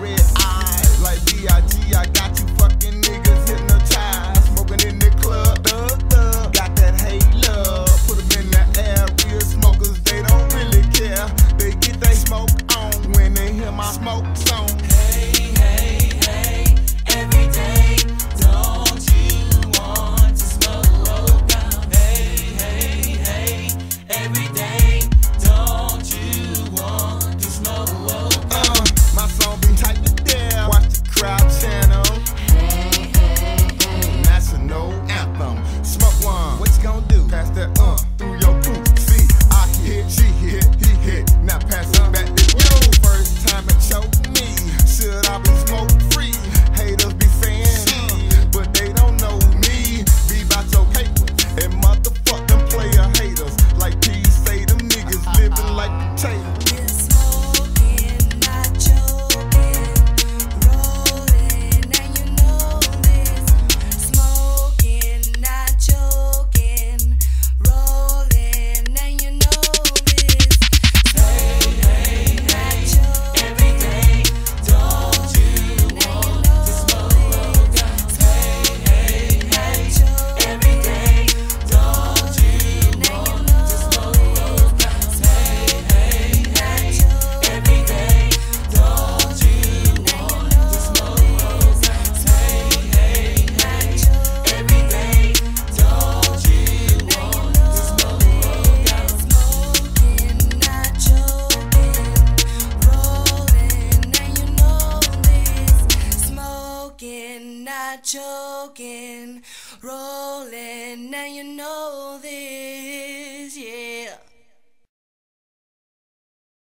red eyes. Like B.I.G., I got you fucking niggas in the tie. Smoking in the club. Got that. Put them in the smokers, they don't really care. They get smoke on when they hear my smoke. Not joking, rolling, Now you know.